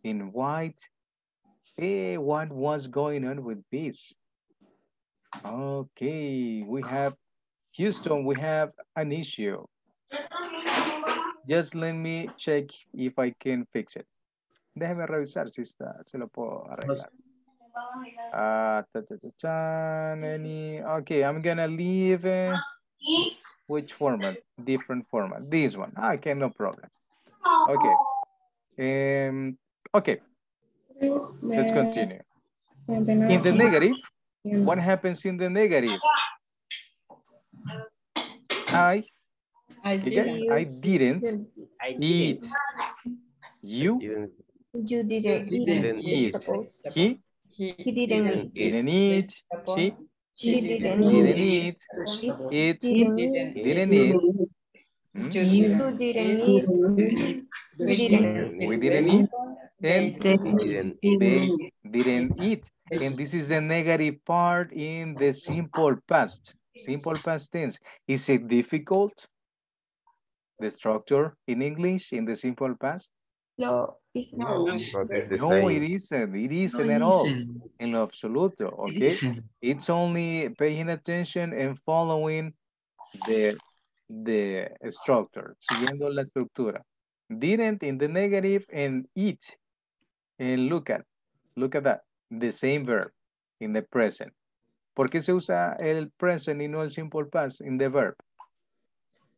in white. Hey, what was going on with this? Okay, we have, Houston, we have an issue. Just let me check if I can fix it. Déjeme revisar si está, se lo puedo arreglar. Uh, ta, ta, ta, ta, any, okay, I'm gonna leave uh, which format? Different format. This one. Okay, no problem. Okay. Um, okay, let's continue. In the negative, what happens in the negative? I, I okay, I didn't eat. You You didn't eat didn't eat. vegetables. He He didn't eat. didn't eat. She She didn't didn't eat. eat. It Didn't eat. didn't eat. You didn't eat. We didn't. We didn't eat. And Didn't they didn't eat. And this is the negative part in the simple past. Simple past tense. Is it difficult? The structure in English in the simple past? No, uh, it's not. But it's the No, same. it isn't. It isn't No, at all. isn't. En lo absoluto, okay? isn't. It's only paying attention and following the, the structure, siguiendo la estructura. Didn't in the negative and eat. And look at, look at that. The same verb in the present. ¿Por qué se usa el present y no el simple past in the verb?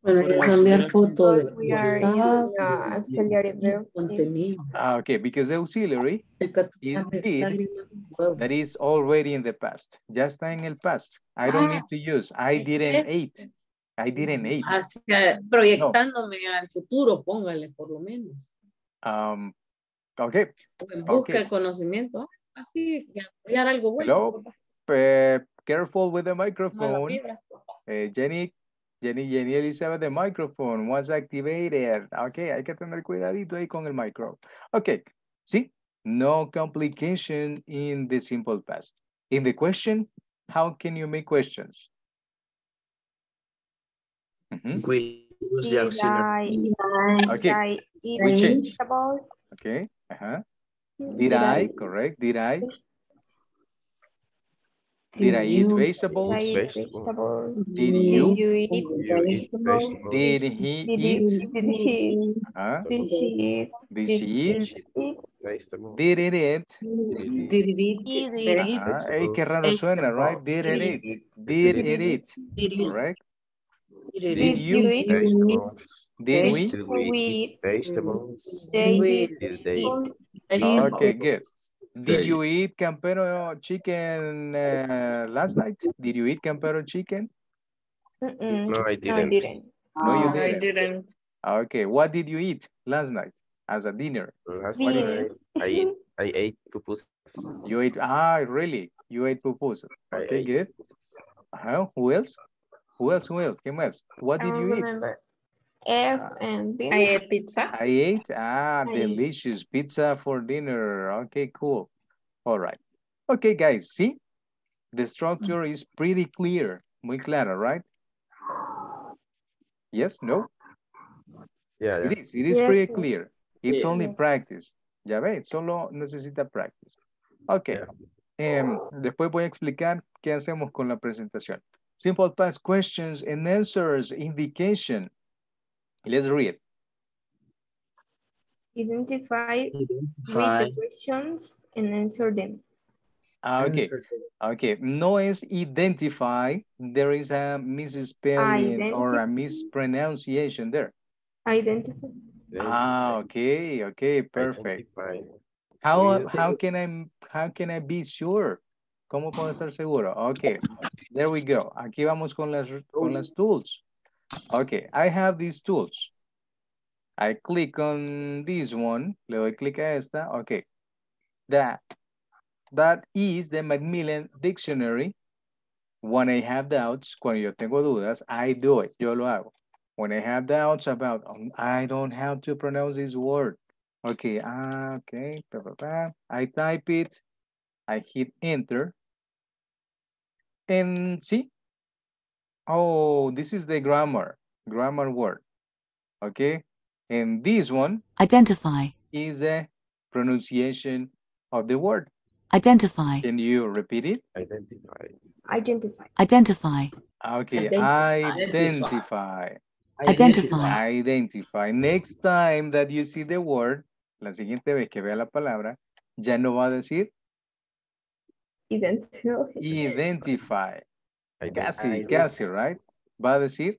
Que cambiar foto de WhatsApp, uh, auxiliary verb. contenido. Ah, okay, because the auxiliary is did that is already in the past. Ya está en el past. I don't Ah, need to use. I didn't eat. I didn't eat. Hacia, proyectándome al futuro, póngale por lo menos. Um, okay. O en busca Okay. de conocimiento. Así, que apoyar algo bueno. Hello. Uh, careful with the microphone. Eh, Jenny, Jenny, Jenny Elizabeth, the microphone was activated. Okay, hay que tener cuidadito ahí con el micro. Okay, see, no complication in the simple past. In the question, how can you make questions? Mhm. We use the auxiliary. I, Okay, we change. Okay, uh-huh. Did Did I, I- correct, did I? Did I eat vegetables? Did I eat Vegetables. vegetables? Did Did you? you eat You eat vegetables? Did he Did eat? he, did he, Uh-huh. did she eat? Did Did she he eat? Did it eat? Did it eat? Did it eat? Ah, hey, qué raro suena, right? Did it eat? Did it eat? Did it? Correct? Did Did Did you? you eat? Vegetables. Did we? Did we We eat eat. vegetables? They We- did Did they eat. Okay, good. Did you eat Campero chicken uh, last night? Did you eat Campero chicken? Mm-mm. No, I No, I didn't. didn't. No, you I didn't. didn't. Okay, what did you eat last night as a dinner? Last What did night I ate I ate pupusas. You ate, ah, really? You ate pupusas. Okay, ate good. pupusas. Uh-huh. Who else? Who else? Who else? ¿Qué más? What did you eat? remember. Egg Ah. and beans. I ate pizza. I ate, ah, I ate- delicious pizza for dinner. Okay, cool. All right. Okay, guys, see? The structure is pretty clear. Muy clara, right? Yes, no? Yeah, yeah. It is, it is Yes, pretty clear. It's Yes. only practice. Ya ve, solo necesita practice. Ok. Em, después voy a explicar qué hacemos con la presentación. Simple past questions and answers, indication. Let's read. Identify, read Identify. the questions and answer them. Ah, okay. Okay, no es identify. There is a misspelling or a mispronunciation there. Identify. Ah, okay, okay, perfect. Identify. How, how can I, how can I be sure? ¿Cómo puedo estar seguro? Okay, there we go. Aquí vamos con las, con las tools. Okay, I have these tools. I click on this one, le doy clic a esta, okay. That, that is the Macmillan Dictionary. When I have doubts, cuando yo tengo dudas, I do it, yo lo hago. When I have doubts about, um, I don't have to pronounce this word. Okay, ah, okay. I type it, I hit enter. And see, oh, this is the grammar, grammar word, okay? And this one Identify. is a pronunciation of the word. Identify. Can you repeat it? Identify. Identify. Identify. Okay, Identify. identify. Identify. Identify. Next time that you see the word, la siguiente vez que vea la palabra, ya no va a decir Identify. Identify. Casi, Identify. casi, right? Va a decir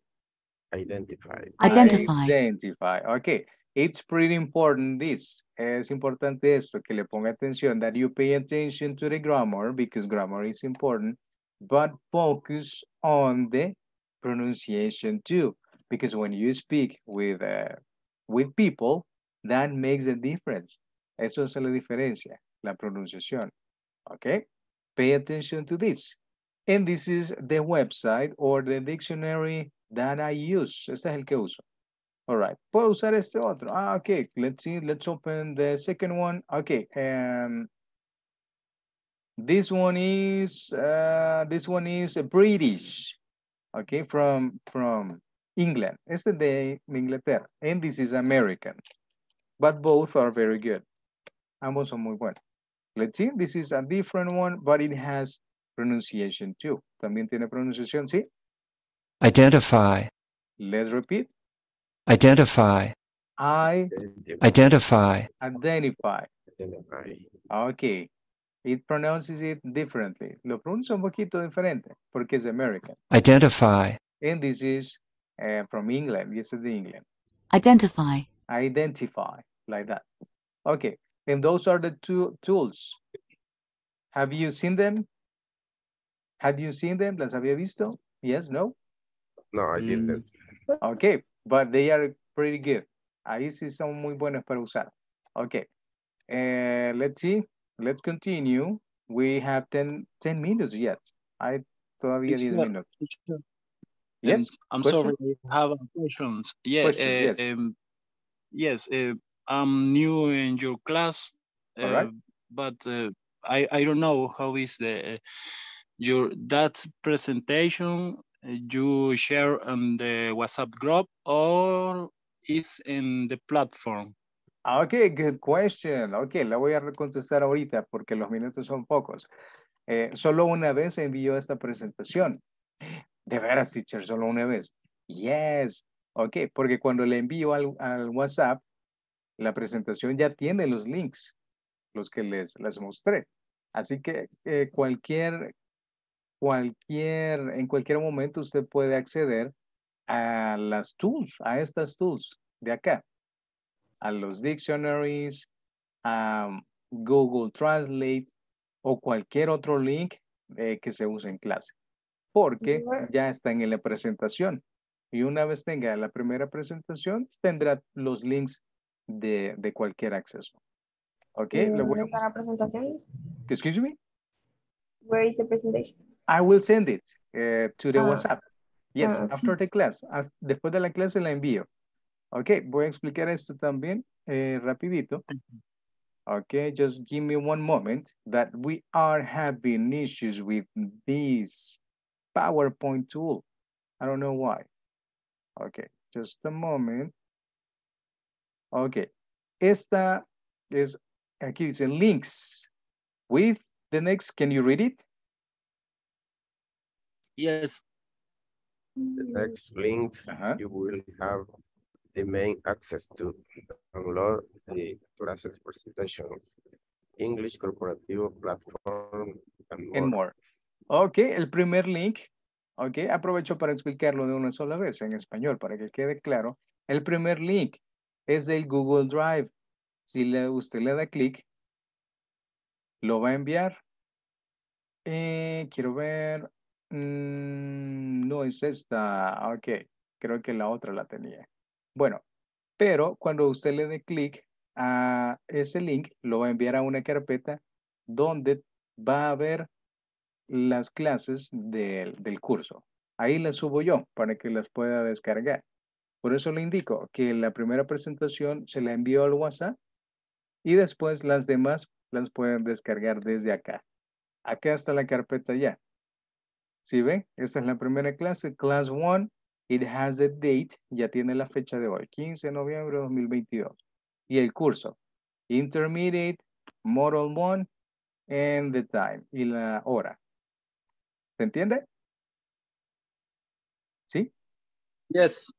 Identify. Identify. Identify. Okay. It's pretty important this. Es importante esto, que le ponga atención, that you pay attention to the grammar because grammar is important, but focus on the pronunciation too. Because when you speak with, uh, with people, that makes a difference. Eso hace la diferencia, la pronunciación. Okay? Pay attention to this. And this is the website or the dictionary that I use. Este es el que uso. All right. Puedo usar este otro. Ah, okay. Let's see. Let's open the second one. Okay. Um, this one is, uh, this one is British. Okay. From, from England. Este de Inglaterra. And this is American. But both are very good. Ambos son muy buenos. Let's see. This is a different one, but it has pronunciation too. También tiene pronunciación, ¿sí? Identify. Let's repeat. Identify. I Identify. identify. Identify. Okay. It pronounces it differently. Lo pronuncia un poquito diferente porque es American. Identify. And this is uh, from England. This is the England. Identify. Identify, like that. Okay. And those are the two tools. Have you seen them? Have you seen them? ¿Las había visto? Yes, no? No, I didn't. Okay, but they are pretty good. Ahí sí son muy buenos para usar. Okay. Uh, let's see. Let's continue. We have 10, 10 minutes yet. I todavía 10 Teacher, minutes. teacher, Yes, I'm question? sorry, I have a questions. Yeah, Questions, uh, yes. um, yes, uh, I'm new in your class, All right. uh, but uh, I I don't know how is the uh, your that presentation you share on the WhatsApp group or is in the platform. Ah, Okay, good question. Ok, la voy a contestar ahorita porque los minutos son pocos. Eh, solo una vez envió esta presentación. De veras, teacher, solo una vez. Yes. Ok, porque cuando le envío al, al WhatsApp, la presentación ya tiene los links, los que les, les mostré. Así que eh, cualquier, cualquier, en cualquier momento usted puede acceder a las tools, a estas tools de acá, a los dictionaries, a Google Translate o cualquier otro link eh, que se use en clase, porque ya están en la presentación. Y una vez tenga la primera presentación, tendrá los links de, de cualquier acceso. Ok, le voy ¿Dónde a está la presentación? Excuse me? Where is the presentation? I will send it eh, to the Ah. WhatsApp. Yes, Ah, after the class. As- después de la clase la envío. Ok, voy a explicar esto también eh, rapidito. Okay, just give me one moment that we are having issues with this PowerPoint tool. I don't know why. Okay, just a moment. Okay, esta es, aquí dice links with the next, can you read it? Yes. The next links, you will have the main access to download the classes presentations, English corporativo platform, and more. and more. Ok, el primer link, ok, aprovecho para explicarlo de una sola vez en español para que quede claro. El primer link es del Google Drive. Si le, usted le da clic, lo va a enviar. Eh, quiero ver, mm, no es esta, ok, creo que la otra la tenía. Bueno, pero cuando usted le dé clic a ese link, lo va a enviar a una carpeta donde va a haber las clases del, del curso. Ahí las subo yo para que las pueda descargar. Por eso le indico que la primera presentación se la envió al WhatsApp y después las demás las pueden descargar desde acá. Acá está la carpeta ya. ¿Sí ve? Esta es la primera clase, class 1. It has a date, ya tiene la fecha de hoy, 15 de noviembre de 2022. Y el curso, Intermediate, Model 1, and the time, y la hora. ¿Se entiende? ¿Sí? Yes.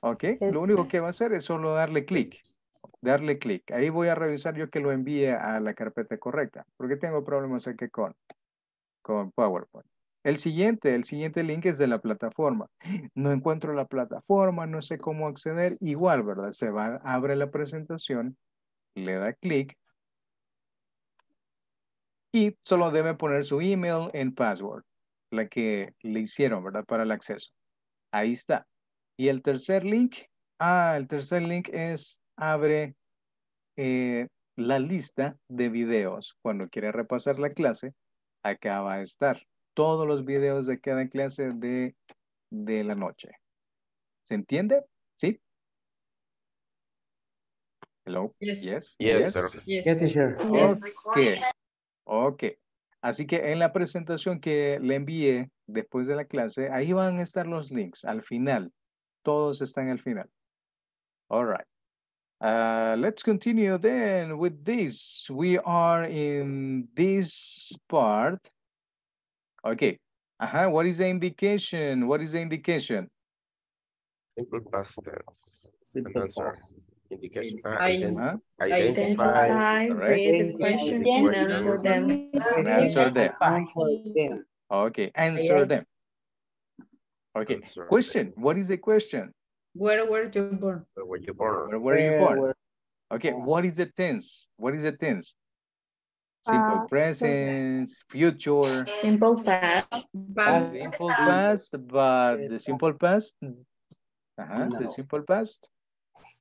Ok, lo único que va a hacer es solo darle clic. Darle clic. Ahí voy a revisar yo que lo envíe a la carpeta correcta, porque tengo problemas aquí con, con PowerPoint. El siguiente, el siguiente link es de la plataforma. No encuentro la plataforma, no sé cómo acceder. Igual, ¿verdad? Se va, abre la presentación, le da clic y solo debe poner su email en password, la que le hicieron, ¿verdad? Para el acceso. Ahí está. Y el tercer link, ah, el tercer link es abre eh, la lista de videos. Cuando quiere repasar la clase, acá va a estar todos los videos de cada clase de, de la noche. ¿Se entiende? ¿Sí? Hello? Yes. Yes. Yes, sir. Yes, teacher. Ok. Ok. Así que en la presentación que le envié después de la clase, ahí van a estar los links al final. Todos están al final. All right. Uh, let's continue then with this. We are in this part. Okay. Uh-huh. What is the indication? What is the indication? Simple past tense. Simple past. Indication. I- uh, ident- Huh? Identify. Identify, Correct. read the question, and answer them. Answer them. Answer them. Okay. Answer them. Okay. Answer Question. What is the question? Where were you born? Where were you born? Where were you born? were- Okay. What is the tense? What is the tense? Simple Uh, present, future, Simple past. Past. simple past, but the simple past, uh-huh, the simple past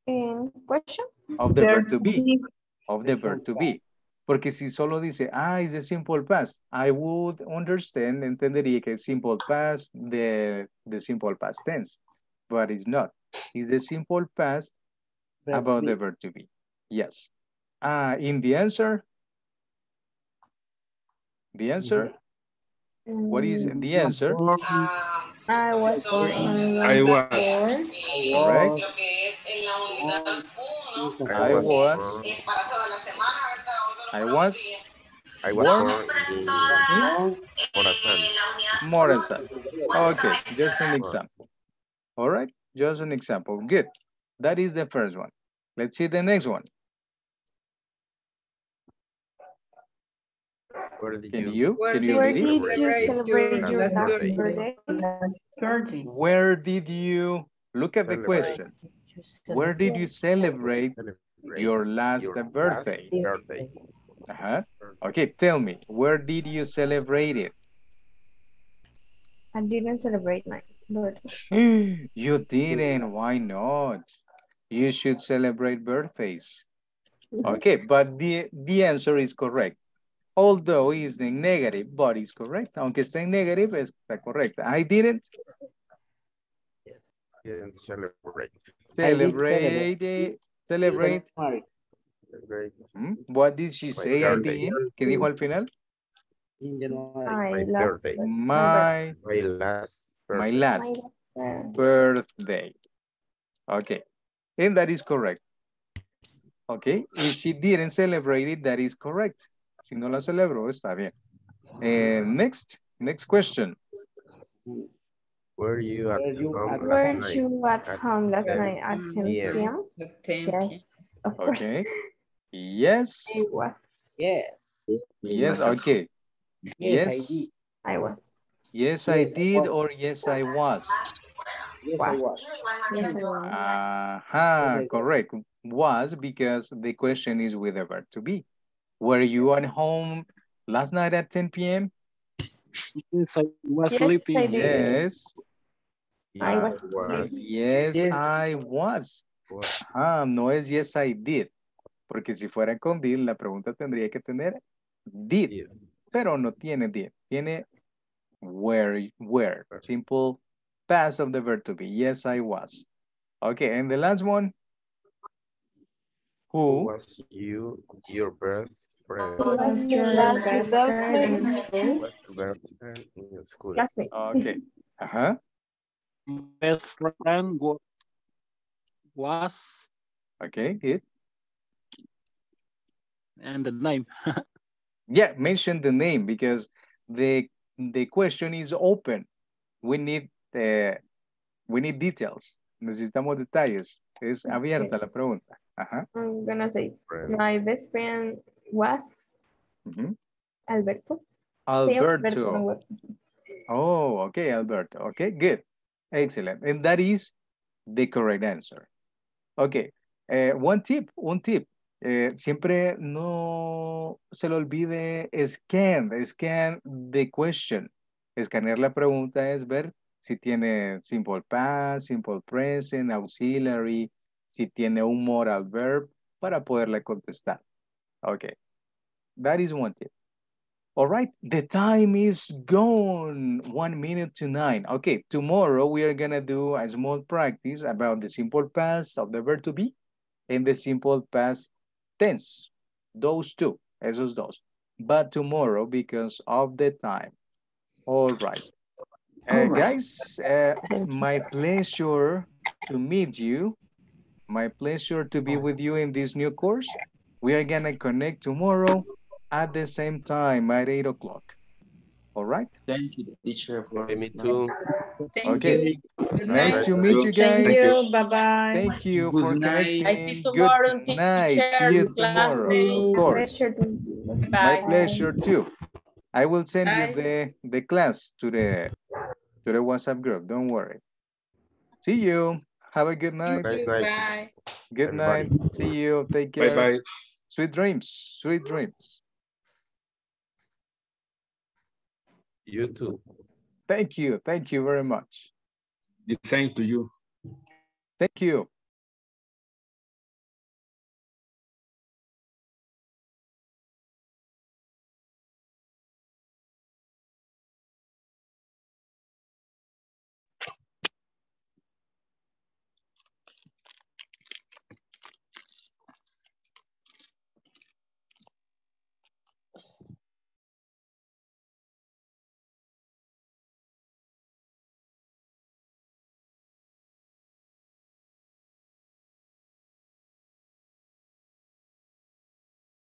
And question? of the verb to be, Be- of the verb to be. Porque si solo dice, ah, is the simple past, I would understand, entendería que es simple past, the, the simple past tense, but it's not. It's the simple past Verb about the verb to be. Yes. Uh, in the answer, the answer, what is Mm, the answer? I was I was. Correct. I was, born- I was I was born born in uh, Morazán. Morazán. Okay, just an example. All right, just an example. Good. That is the first one. Let's see the next one. Where did Can you? you, Where can did you Where did you Celebrate celebrate your your last last birthday. birthday? Where did you, look at the question. Where did you celebrate your last Your birthday? birthday. Uh-huh. Okay, tell me, where did you celebrate it? I didn't celebrate my birthday. You didn't, why not? You should celebrate birthdays. Okay, but the, the answer is correct. Although it's in negative, but it's correct. Aunque está en negative, está correcta. I didn't Yes. Didn't celebrate. celebrate, it- celebrate. January. Celebrate Hmm? What did she say at the birthday. end? ¿Qué dijo al final? In January. My My last birthday. My, My last my last birthday. Okay, and that is correct. Okay, if she didn't celebrate it, that is correct. Si no la celebró, está bien. And next, next question. Were you at Were you home at- last Were night? you at At home last 10 night at 10 p.m.? p.m.? At 10 Yes, of course. Okay. Yes, I was. Yes. yes, okay. Yes, I Yes, did. I was. yes, I Yes, I did, was. or yes, I was. Yes, I was. Yes, I was. Aha, correct. Was because the question is with the verb to be. Were you at home last night at 10 p.m.? Yes, I was Yes, sleeping. I did. Yes. I was. was. Yes, Yes. I was. was. Ah, no es yes, I did. Porque si fuera con did, la pregunta tendría que tener did, Yeah. pero no tiene did. Tiene where, where. Simple past of the verb to be. Yes, I was. Okay, and the last one. Who Who? was you, your best friend? Who was your best friend in school? In school? Okay. Uh-huh. Best friend wa- was Okay, good. And the name. Yeah, mention the name because the the question is open. We need uh, we need details. Necesitamos detalles. Es abierta la pregunta. Ajá. I'm gonna say my best friend was ujú. Alberto. Alberto. Oh, okay, Alberto. Okay, good. Excellent. And that is the correct answer. Okay, eh, one tip, one tip. Eh, siempre no se le olvide scan, scan the question. Escanear la pregunta es ver si tiene simple past, simple present, auxiliary, si tiene un moral verb para poderle contestar. Okay, that is one tip. All right, the time is gone. One minute to nine. Okay, tomorrow we are gonna do a small practice about the simple past of the verb to be and the simple past tense. Those two, esos dos. But tomorrow because of the time. All right. Uh. Guys, uh, my pleasure to meet you. My pleasure to be with you in this new course. We are gonna connect tomorrow at the same time at 8 o'clock. All right? Thank you, teacher. For me too. okay. Good Nice to meet you guys. Thank you. Bye-bye. Thank you Good for night. connecting. I see tomorrow, Good night. See teacher, you tomorrow. classmate. Of course. My pleasure too. I will send Bye. you the, the class to the to the WhatsApp group. Don't worry. See you. Have a good night. Nice night. Bye. Good night. See you. Take care. Bye-bye. Sweet dreams. Sweet dreams. You too. Thank you. Thank you very much. The same to you. Thank you.